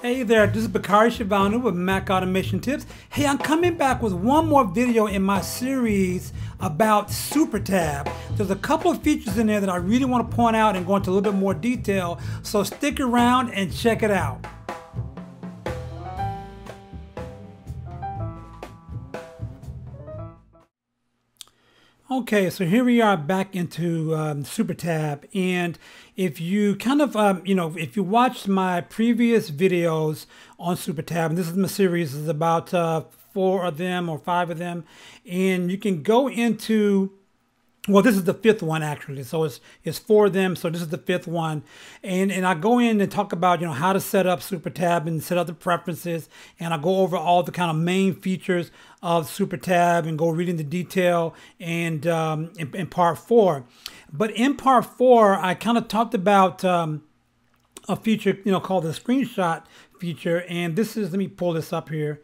Hey there, this is Bakari Chavanu with Mac Automation Tips. Hey, I'm coming back with one more video in my series about SuperTab. There's a couple of features in there that I really want to point out and go into a little bit more detail, so stick around and check it out. Okay, so here we are back into um, SuperTab, and if you kind of, um, you know, if you watched my previous videos on SuperTab, and this is my series, is about uh, four of them or five of them, and you can go into well, this is the fifth one actually. So it's it's four of them. So this is the fifth one, and and I go in and talk about you know how to set up SuperTab and set up the preferences, and I go over all the kind of main features of SuperTab and go reading the detail and um, in, in, part four. But in part four, I kind of talked about um, a feature you know called the screenshot feature, and this is let me pull this up here.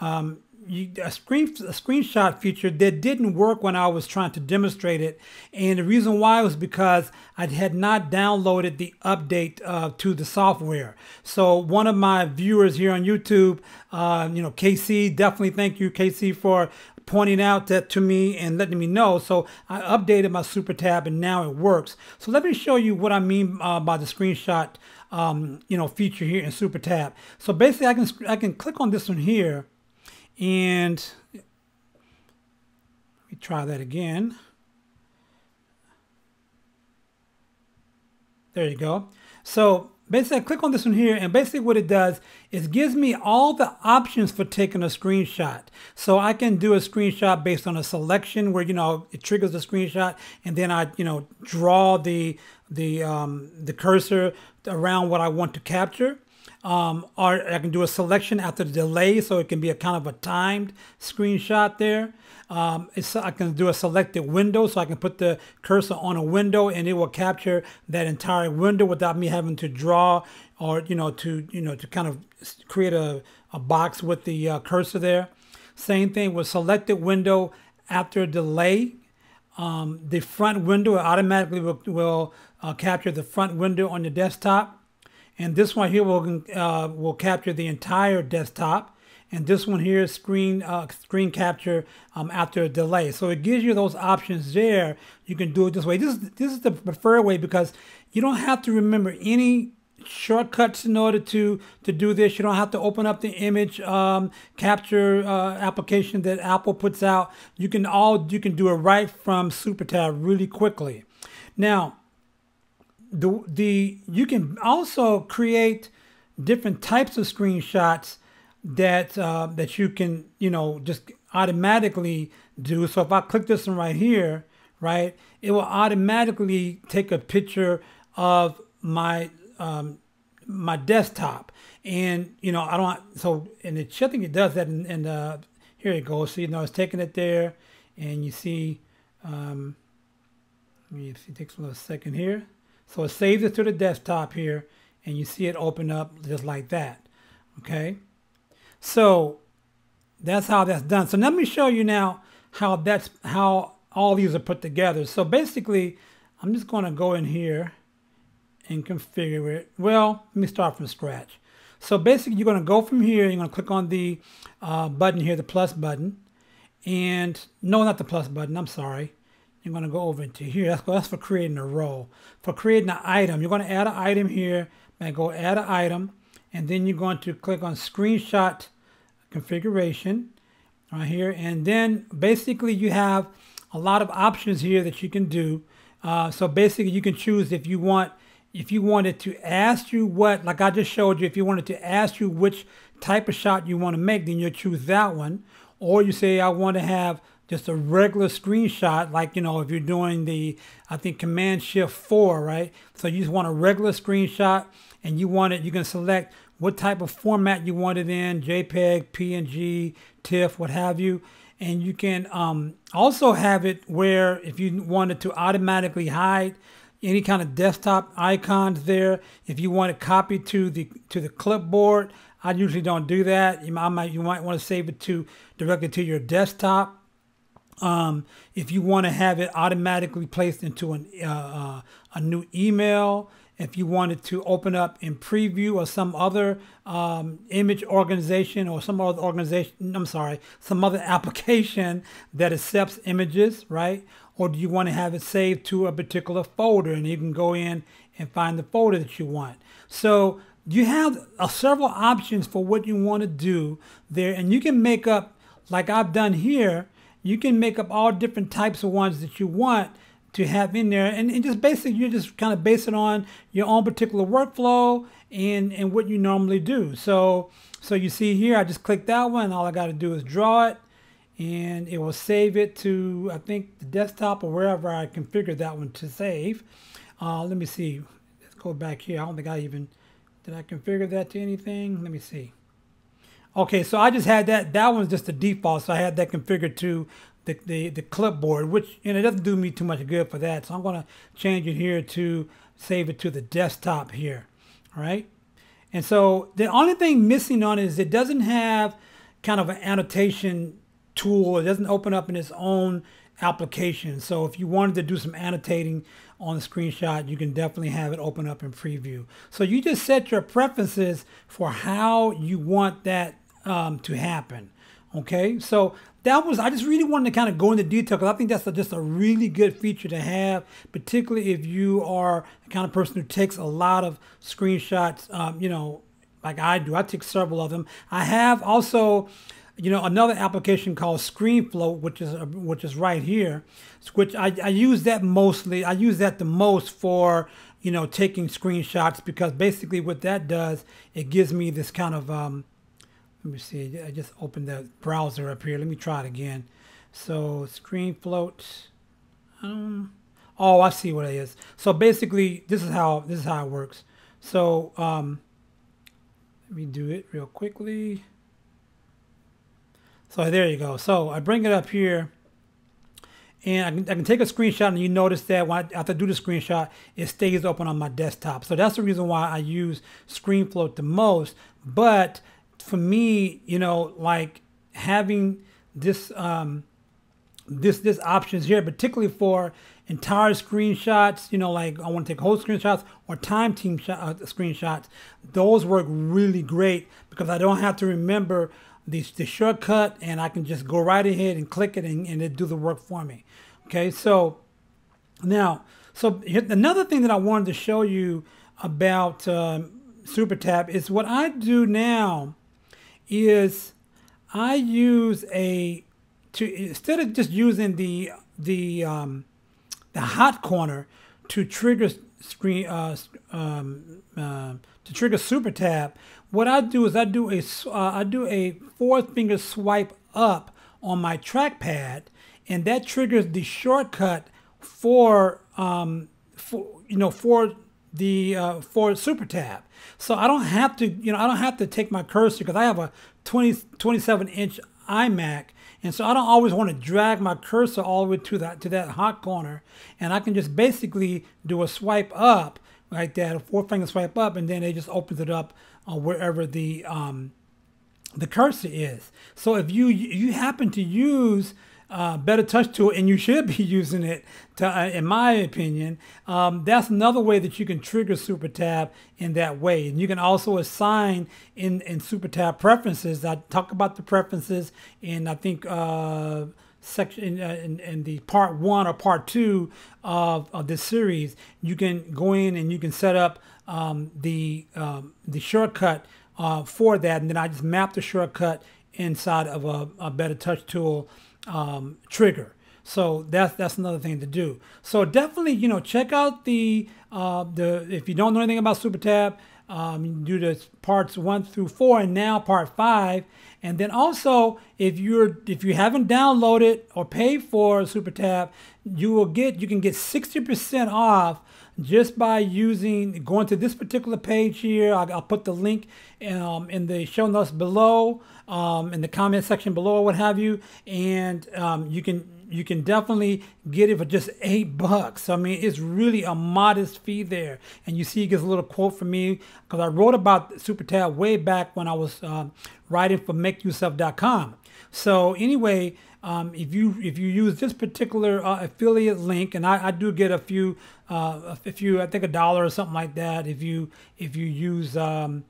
Um, you, a screen a screenshot feature that didn't work when I was trying to demonstrate it, and the reason why was because I had not downloaded the update uh, to the software. So one of my viewers here on YouTube, uh, you know, KC, definitely thank you, KC, for pointing out that to me and letting me know. So I updated my SuperTab and now it works. So let me show you what I mean uh, by the screenshot, um, you know, feature here in SuperTab. So basically, I can I can click on this one here and let me try that again. There you go. So basically I click on this one here and basically what it does is gives me all the options for taking a screenshot. So I can do a screenshot based on a selection where, you know, it triggers the screenshot and then I, you know, draw the, the, um, the cursor around what I want to capture. Um, or I can do a selection after the delay, so it can be a kind of a timed screenshot there. Um, I can do a selected window, so I can put the cursor on a window and it will capture that entire window without me having to draw or you know to you know to kind of create a, a box with the uh, cursor there. Same thing with selected window after delay. Um, the front window automatically will, will uh, capture the front window on your desktop. And this one here will, uh, will capture the entire desktop. And this one here is screen, uh, screen capture um, after a delay. So it gives you those options there. You can do it this way. This is, this is the preferred way because you don't have to remember any shortcuts in order to to do this you don't have to open up the image um, capture uh, application that apple puts out you can all you can do it right from supertab really quickly now the the you can also create different types of screenshots that uh, that you can you know just automatically do. So if I click this one right here, right, it will automatically take a picture of my um, my desktop, and you know I don't. So and it, I think it does that. And, uh, here it goes. So you know it's taking it there, and you see. Um, let me see. It takes a little second here. So it saves it to the desktop here and you see it open up just like that. Okay. So that's how that's done. So let me show you now how that's how all these are put together. So basically, I'm just going to go in here and configure it. Well, let me start from scratch. So basically, you're going to go from here. You're going to click on the uh, button here, the plus button. And no, not the plus button. I'm sorry you're going to go over into here. That's, that's for creating a row. For creating an item, you're going to add an item here. And go add an item. And then you're going to click on screenshot configuration right here. And then basically you have a lot of options here that you can do. Uh, so basically you can choose if you want if you wanted to ask you what, like I just showed you, if you wanted to ask you which type of shot you want to make, then you'll choose that one. Or you say, I want to have just a regular screenshot, like, you know, if you're doing the, I think, Command Shift 4, right? So you just want a regular screenshot and you want it, you can select what type of format you want it in, JPEG, PNG, TIFF, what have you. And you can um, also have it where if you wanted to automatically hide any kind of desktop icons there, if you want it copied to the to the clipboard, I usually don't do that. You might, you might want to save it to directly to your desktop um, if you want to have it automatically placed into an, uh, uh, a new email, if you wanted to open up in preview or some other um, image organization or some other organization, I'm sorry, some other application that accepts images, right? Or do you want to have it saved to a particular folder and you can go in and find the folder that you want. So you have uh, several options for what you want to do there and you can make up, like I've done here, you can make up all different types of ones that you want to have in there. And, and just basically, you just kind of base it on your own particular workflow and, and what you normally do. So, so you see here, I just click that one. All I got to do is draw it and it will save it to, I think, the desktop or wherever I configured that one to save. Uh, let me see. Let's go back here. I don't think I even, did I configure that to anything? Let me see. Okay, so I just had that. That one's just the default. So I had that configured to the, the, the clipboard, which you know, it doesn't do me too much good for that. So I'm going to change it here to save it to the desktop here. All right. And so the only thing missing on it is it doesn't have kind of an annotation tool. It doesn't open up in its own application. So if you wanted to do some annotating on the screenshot, you can definitely have it open up in preview. So you just set your preferences for how you want that um, to happen. Okay, so that was I just really wanted to kind of go into detail because I think that's a, just a really good feature to have, particularly if you are the kind of person who takes a lot of screenshots. Um, you know, like I do. I take several of them. I have also, you know, another application called ScreenFloat, which is uh, which is right here, which I, I use that mostly. I use that the most for you know taking screenshots because basically what that does it gives me this kind of um, let me see. I just opened the browser up here. Let me try it again. So ScreenFloat. Um, oh, I see what it is. So basically, this is how this is how it works. So um, let me do it real quickly. So there you go. So I bring it up here and I can, I can, take a screenshot and you notice that when I, after I do the screenshot, it stays open on my desktop. So that's the reason why I use ScreenFloat the most. But for me, you know, like having this um, this this options here, particularly for entire screenshots, you know, like I want to take whole screenshots or time team uh, screenshots. Those work really great because I don't have to remember the, the shortcut and I can just go right ahead and click it and, and it do the work for me. Okay, so now, so another thing that I wanted to show you about um, SuperTab is what I do now is I use a to instead of just using the the um, the hot corner to trigger screen uh, um, uh, to trigger SuperTab. What I do is I do a uh, I do a four finger swipe up on my trackpad, and that triggers the shortcut for um, for you know for the uh, for SuperTab. So I don't have to, you know, I don't have to take my cursor because I have a 20, 27 inch iMac. And so I don't always want to drag my cursor all the way to that to that hot corner. And I can just basically do a swipe up like that, a four finger swipe up, and then it just opens it up uh, wherever the um, the cursor is. So if you you happen to use uh, BetterTouchTool, and you should be using it, to, uh, in my opinion. Um, that's another way that you can trigger SuperTab in that way. And you can also assign in, in SuperTab preferences. I talk about the preferences in, I think, uh, section uh, in, in, the part one or part two of, of this series. You can go in and you can set up um, the, um, the shortcut uh, for that. And then I just map the shortcut inside of a, a BetterTouchTool um, trigger. So that's that's another thing to do. So definitely, you know, check out the uh, the if you don't know anything about SuperTab, um, do the parts one through four, and now part five. And then also, if you're if you haven't downloaded or paid for SuperTab, you will get you can get sixty percent off just by using going to this particular page here. I'll, I'll put the link um, in the show notes below, um, in the comment section below, or what have you, and um, you can you can definitely get it for just eight bucks. I mean, it's really a modest fee there. And you see, he gets a little quote from me because I wrote about SuperTab way back when I was um, writing for MakeUseOf.com. So anyway, um, if you if you use this particular uh, affiliate link, and I, I do get a few, uh, a few, I think a dollar or something like that. If you if you use um,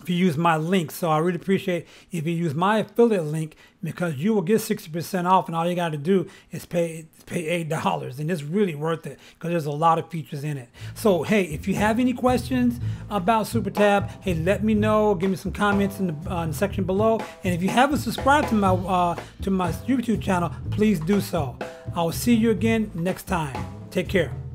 if you use my link. So I really appreciate if you use my affiliate link because you will get 60% off and all you got to do is pay pay $8 and it's really worth it because there's a lot of features in it. So hey, if you have any questions about SuperTab, hey, let me know. Give me some comments in the, uh, in the section below. And if you haven't subscribed to my uh, to my YouTube channel, please do so. I will see you again next time. Take care.